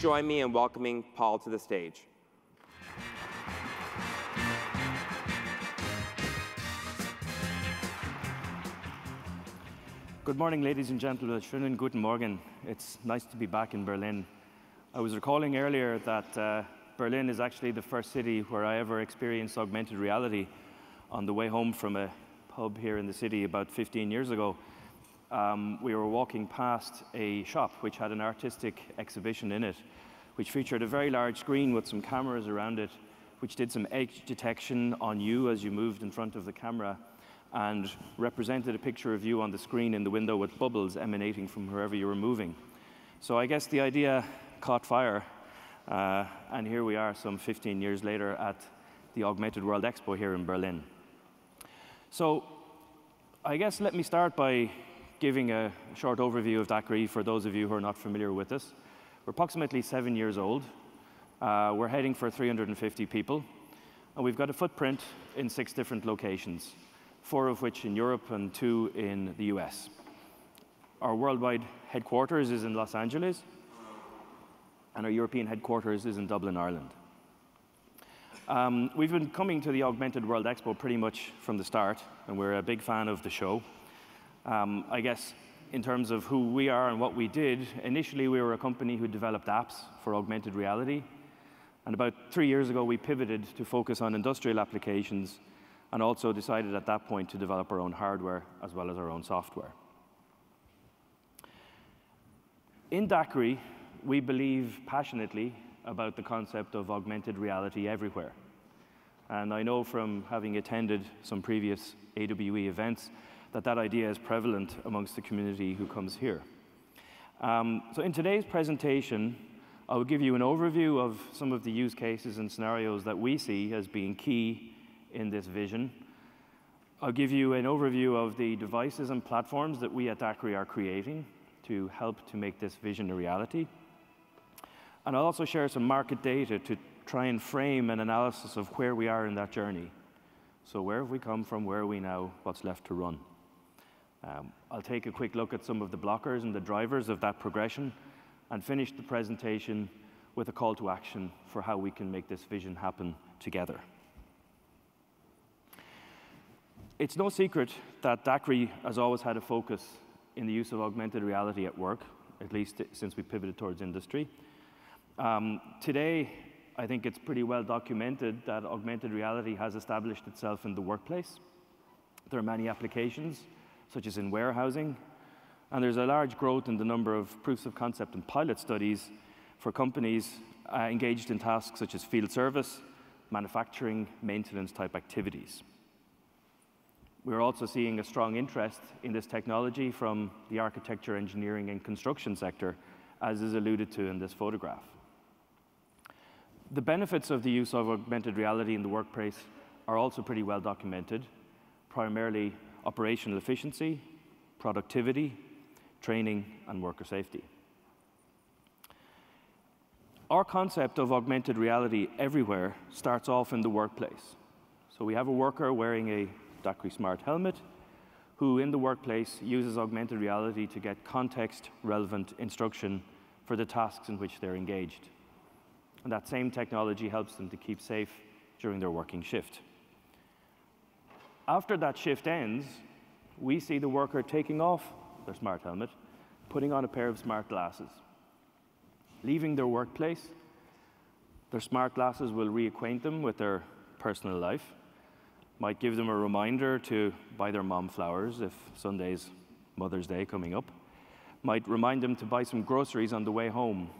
join me in welcoming Paul to the stage. Good morning, ladies and gentlemen. Schönen guten Morgen. It's nice to be back in Berlin. I was recalling earlier that uh, Berlin is actually the first city where I ever experienced augmented reality on the way home from a pub here in the city about 15 years ago. Um, we were walking past a shop which had an artistic exhibition in it, which featured a very large screen with some cameras around it, which did some edge detection on you as you moved in front of the camera and represented a picture of you on the screen in the window with bubbles emanating from wherever you were moving. So I guess the idea caught fire, uh, and here we are some 15 years later at the Augmented World Expo here in Berlin. So I guess let me start by giving a short overview of DAQRI for those of you who are not familiar with us. We're approximately seven years old. Uh, we're heading for 350 people, and we've got a footprint in six different locations four of which in Europe and two in the US. Our worldwide headquarters is in Los Angeles, and our European headquarters is in Dublin, Ireland. Um, we've been coming to the Augmented World Expo pretty much from the start, and we're a big fan of the show. Um, I guess in terms of who we are and what we did, initially we were a company who developed apps for augmented reality. And about three years ago, we pivoted to focus on industrial applications and also decided at that point to develop our own hardware as well as our own software. In DAQRI, we believe passionately about the concept of augmented reality everywhere. And I know from having attended some previous AWE events that that idea is prevalent amongst the community who comes here. Um, so in today's presentation, I will give you an overview of some of the use cases and scenarios that we see as being key in this vision. I'll give you an overview of the devices and platforms that we at DAQRI are creating to help to make this vision a reality. And I'll also share some market data to try and frame an analysis of where we are in that journey. So where have we come from, where are we now, what's left to run? Um, I'll take a quick look at some of the blockers and the drivers of that progression and finish the presentation with a call to action for how we can make this vision happen together. It's no secret that DAQRI has always had a focus in the use of augmented reality at work, at least since we pivoted towards industry. Um, today, I think it's pretty well documented that augmented reality has established itself in the workplace. There are many applications, such as in warehousing, and there's a large growth in the number of proofs of concept and pilot studies for companies uh, engaged in tasks such as field service, manufacturing, maintenance type activities. We're also seeing a strong interest in this technology from the architecture, engineering, and construction sector, as is alluded to in this photograph. The benefits of the use of augmented reality in the workplace are also pretty well documented, primarily operational efficiency, productivity, training, and worker safety. Our concept of augmented reality everywhere starts off in the workplace. So we have a worker wearing a DAQRI Smart Helmet, who in the workplace uses augmented reality to get context-relevant instruction for the tasks in which they're engaged. And that same technology helps them to keep safe during their working shift. After that shift ends, we see the worker taking off their smart helmet, putting on a pair of smart glasses. Leaving their workplace, their smart glasses will reacquaint them with their personal life, might give them a reminder to buy their mom flowers if Sunday's Mother's Day coming up, might remind them to buy some groceries on the way home.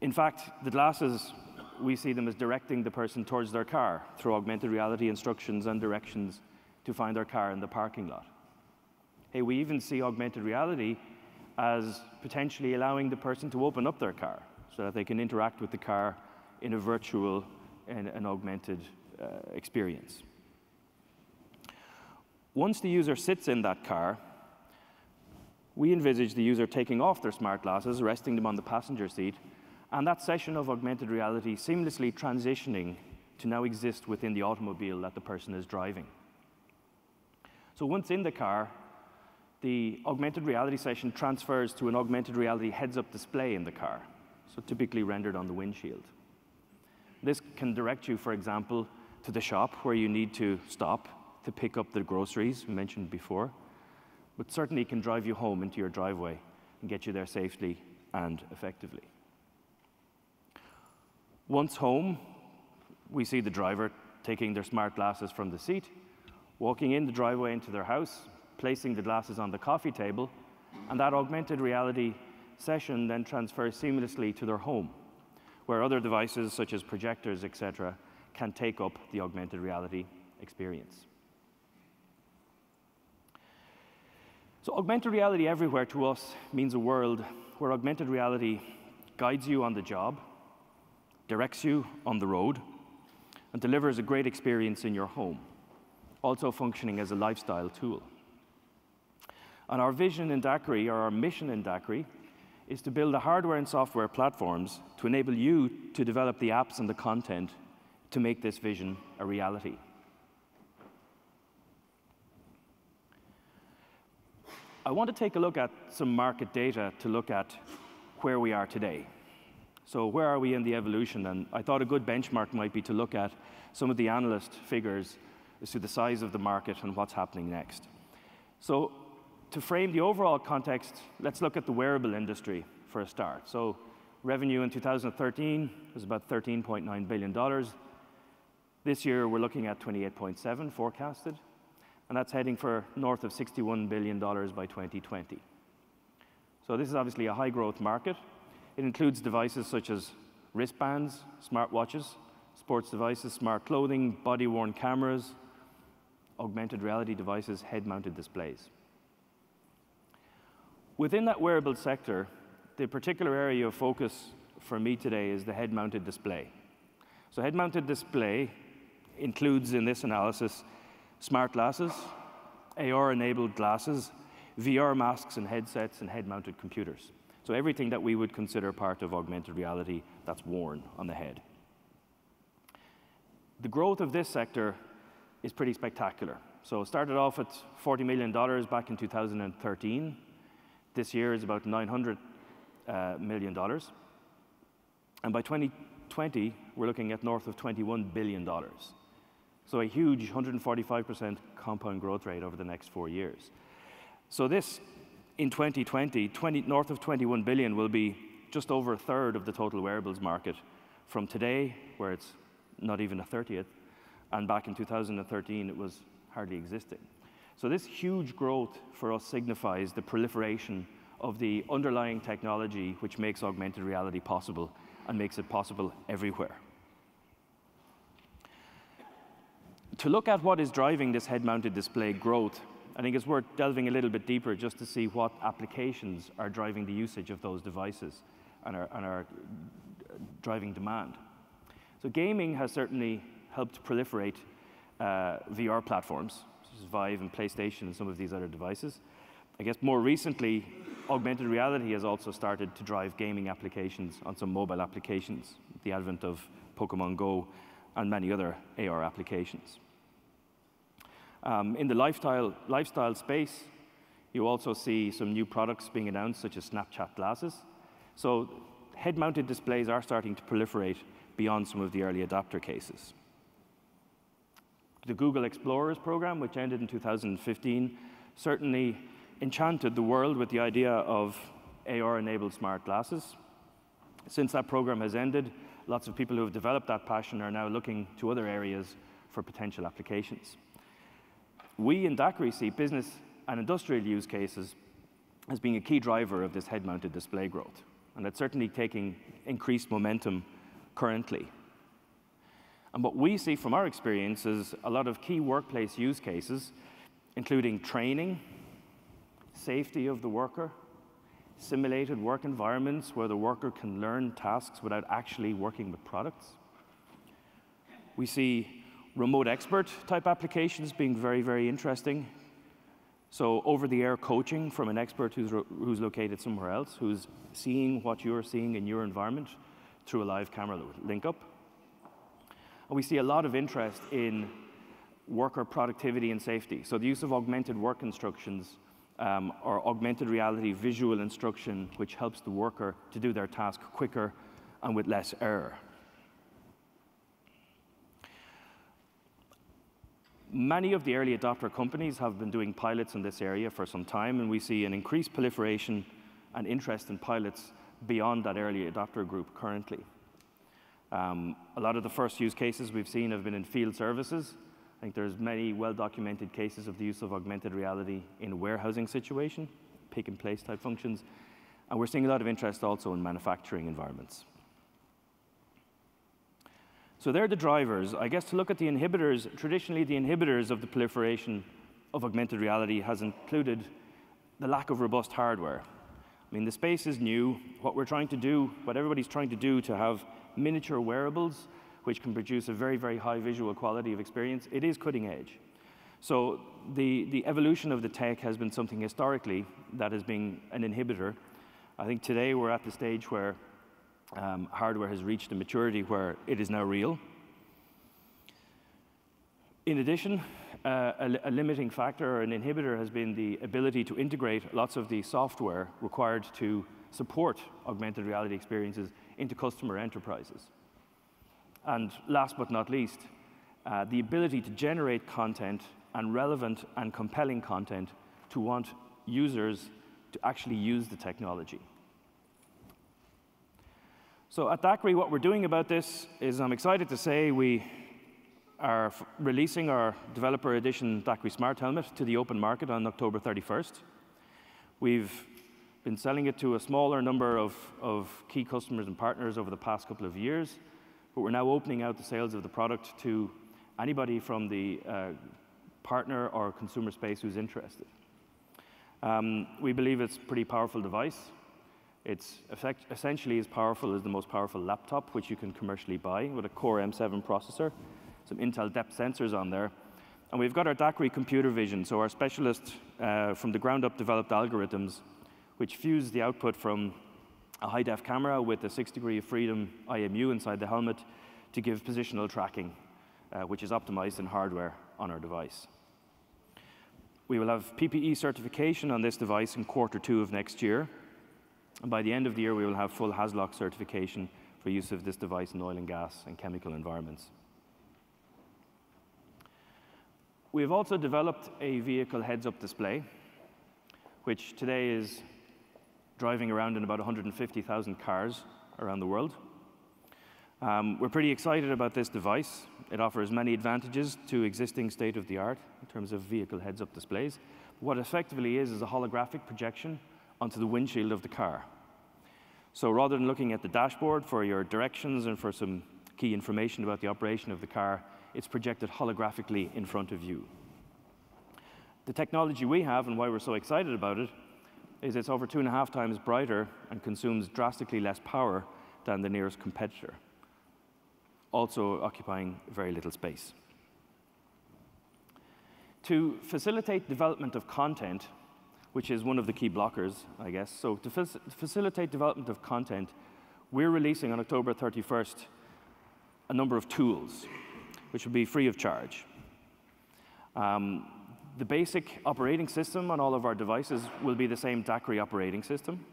In fact, the glasses, we see them as directing the person towards their car through augmented reality instructions and directions to find their car in the parking lot. Hey, we even see augmented reality as potentially allowing the person to open up their car so that they can interact with the car in a virtual and an augmented uh, experience. Once the user sits in that car, we envisage the user taking off their smart glasses, resting them on the passenger seat, and that session of augmented reality seamlessly transitioning to now exist within the automobile that the person is driving. So once in the car, the augmented reality session transfers to an augmented reality heads-up display in the car. so typically rendered on the windshield. This can direct you, for example, to the shop where you need to stop to pick up the groceries we mentioned before, but certainly can drive you home into your driveway and get you there safely and effectively. Once home, we see the driver taking their smart glasses from the seat, walking in the driveway into their house, placing the glasses on the coffee table, and that augmented reality session then transfers seamlessly to their home, where other devices such as projectors, etc., can take up the augmented reality experience. So augmented reality everywhere to us means a world where augmented reality guides you on the job, directs you on the road, and delivers a great experience in your home, also functioning as a lifestyle tool. And our vision in DAQRI, or our mission in DAQRI, is to build the hardware and software platforms to enable you to develop the apps and the content to make this vision a reality. I want to take a look at some market data to look at where we are today. So where are we in the evolution? And I thought a good benchmark might be to look at some of the analyst figures as to the size of the market and what's happening next. So to frame the overall context, let's look at the wearable industry for a start. So revenue in 2013 was about $13.9 billion. This year, we're looking at 28.7 forecasted, and that's heading for north of $61 billion by 2020. So this is obviously a high growth market. It includes devices such as wristbands, smartwatches, sports devices, smart clothing, body-worn cameras, augmented reality devices, head-mounted displays. Within that wearable sector, the particular area of focus for me today is the head-mounted display. So head-mounted display includes in this analysis smart glasses, AR-enabled glasses, VR masks and headsets, and head-mounted computers. So everything that we would consider part of augmented reality that's worn on the head. The growth of this sector is pretty spectacular. So it started off at $40 million back in 2013, this year is about $900 uh, million. And by 2020, we're looking at north of $21 billion. So a huge 145% compound growth rate over the next four years. So this, in 2020, 20, north of 21 billion will be just over a third of the total wearables market from today, where it's not even a 30th, and back in 2013, it was hardly existing. So this huge growth for us signifies the proliferation of the underlying technology which makes augmented reality possible and makes it possible everywhere. To look at what is driving this head-mounted display growth, I think it's worth delving a little bit deeper just to see what applications are driving the usage of those devices and are, and are driving demand. So gaming has certainly helped proliferate uh, VR platforms, such as Vive and PlayStation and some of these other devices. I guess more recently, augmented reality has also started to drive gaming applications on some mobile applications, the advent of Pokemon Go and many other AR applications. Um, in the lifestyle, lifestyle space, you also see some new products being announced, such as Snapchat glasses. So head-mounted displays are starting to proliferate beyond some of the early adopter cases. The Google Explorers program, which ended in 2015, certainly enchanted the world with the idea of AR-enabled smart glasses. Since that program has ended, lots of people who have developed that passion are now looking to other areas for potential applications. We in DAQRI see business and industrial use cases as being a key driver of this head-mounted display growth, and it's certainly taking increased momentum currently. And what we see from our experience is a lot of key workplace use cases, including training, safety of the worker, simulated work environments where the worker can learn tasks without actually working with products. We see remote expert type applications being very, very interesting. So over-the-air coaching from an expert who's, who's located somewhere else, who's seeing what you're seeing in your environment through a live camera link up. And we see a lot of interest in worker productivity and safety. So the use of augmented work instructions um, or augmented reality visual instruction, which helps the worker to do their task quicker and with less error. Many of the early adopter companies have been doing pilots in this area for some time, and we see an increased proliferation and interest in pilots beyond that early adopter group currently. Um, a lot of the first use cases we've seen have been in field services. I think there's many well-documented cases of the use of augmented reality in a warehousing situation, pick and place type functions, and we're seeing a lot of interest also in manufacturing environments. So they're the drivers. I guess to look at the inhibitors, traditionally the inhibitors of the proliferation of augmented reality has included the lack of robust hardware. I mean, the space is new. What we're trying to do, what everybody's trying to do to have miniature wearables which can produce a very, very high visual quality of experience, it is cutting edge. So the, the evolution of the tech has been something historically that has been an inhibitor. I think today we're at the stage where um, hardware has reached a maturity where it is now real. In addition, uh, a, a, limiting factor or an inhibitor has been the ability to integrate lots of the software required to support augmented reality experiences into customer enterprises. And last but not least, uh, the ability to generate content and relevant and compelling content to want users to actually use the technology. So at DAQRI, what we're doing about this is I'm excited to say we are releasing our developer edition DAQRI Smart Helmet to the open market on October 31st. We've been selling it to a smaller number of, of key customers and partners over the past couple of years, but we're now opening out the sales of the product to anybody from the uh, partner or consumer space who's interested. Um, we believe it's a pretty powerful device. It's essentially as powerful as the most powerful laptop, which you can commercially buy with a Core M7 processor, some Intel depth sensors on there. And we've got our DAQRI computer vision, so our specialist uh, from the ground up developed algorithms which fuse the output from a high def camera with a six degree of freedom IMU inside the helmet to give positional tracking, uh, which is optimized in hardware on our device. We will have PPE certification on this device in quarter two of next year, and by the end of the year, we will have full HAZLOC certification for use of this device in oil and gas and chemical environments. We have also developed a vehicle heads-up display, which today is driving around in about 150,000 cars around the world. Um, we're pretty excited about this device. It offers many advantages to existing state-of-the-art in terms of vehicle heads-up displays. What effectively is is a holographic projection onto the windshield of the car. So rather than looking at the dashboard for your directions and for some key information about the operation of the car, it's projected holographically in front of you. The technology we have and why we're so excited about it is it's over two and a half times brighter and consumes drastically less power than the nearest competitor, also occupying very little space. To facilitate development of content, which is one of the key blockers, I guess. So to facilitate development of content, we're releasing on October 31st a number of tools, which will be free of charge. Um, the basic operating system on all of our devices will be the same DAQRI operating system.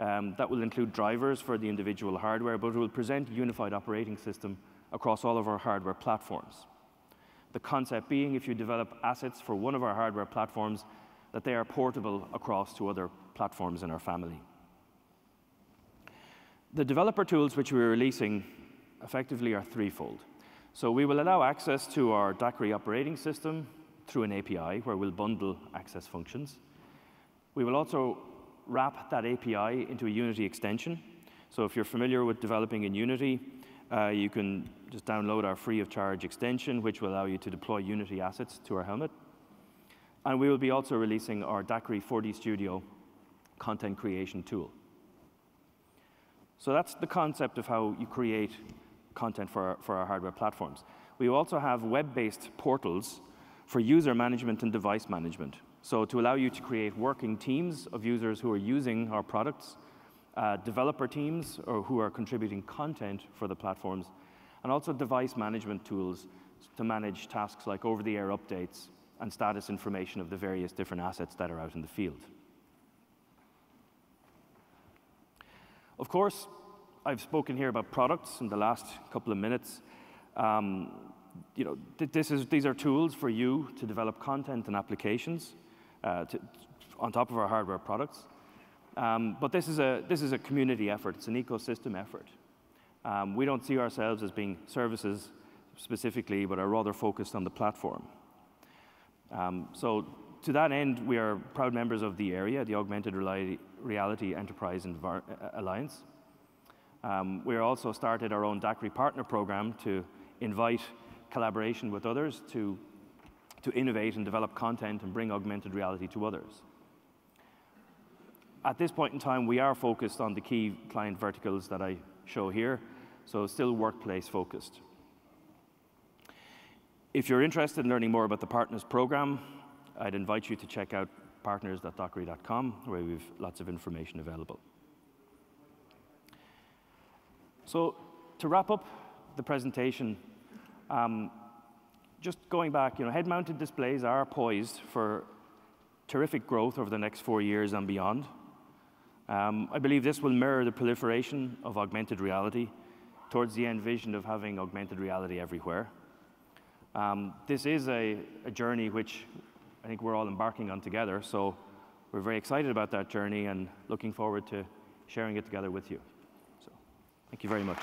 Um, that will include drivers for the individual hardware, but it will present a unified operating system across all of our hardware platforms. The concept being if you develop assets for one of our hardware platforms, that they are portable across to other platforms in our family. The developer tools which we're releasing effectively are threefold. So we will allow access to our DAQRI operating system through an API where we'll bundle access functions. We will also wrap that API into a Unity extension. So if you're familiar with developing in Unity, uh, you can just download our free of charge extension, which will allow you to deploy Unity assets to our helmet. And we will be also releasing our DAQRI 4D Studio content creation tool. So that's the concept of how you create content for our, for our hardware platforms. We also have web-based portals for user management and device management. So to allow you to create working teams of users who are using our products, uh, developer teams or who are contributing content for the platforms, and also device management tools to manage tasks like over-the-air updates, and status information of the various different assets that are out in the field. Of course, I've spoken here about products in the last couple of minutes. Um, you know, th is, these are tools for you to develop content and applications uh, to, on top of our hardware products. Um, but this is, a, this is a community effort. It's an ecosystem effort. Um, we don't see ourselves as being services specifically, but are rather focused on the platform. Um, so to that end, we are proud members of the AREA, the Augmented Reality Enterprise Envar Alliance. Um, we also started our own DAQRI partner program to invite collaboration with others to, to innovate and develop content and bring augmented reality to others. At this point in time, we are focused on the key client verticals that I show here, so still workplace focused. If you're interested in learning more about the Partners Program, I'd invite you to check out partners.daqri.com, where we have lots of information available. So to wrap up the presentation, um, just going back, you know, head-mounted displays are poised for terrific growth over the next four years and beyond. Um, I believe this will mirror the proliferation of augmented reality towards the end vision of having augmented reality everywhere. Um, this is a, a, journey which I think we're all embarking on together, so we're very excited about that journey and looking forward to sharing it together with you. So, thank you very much.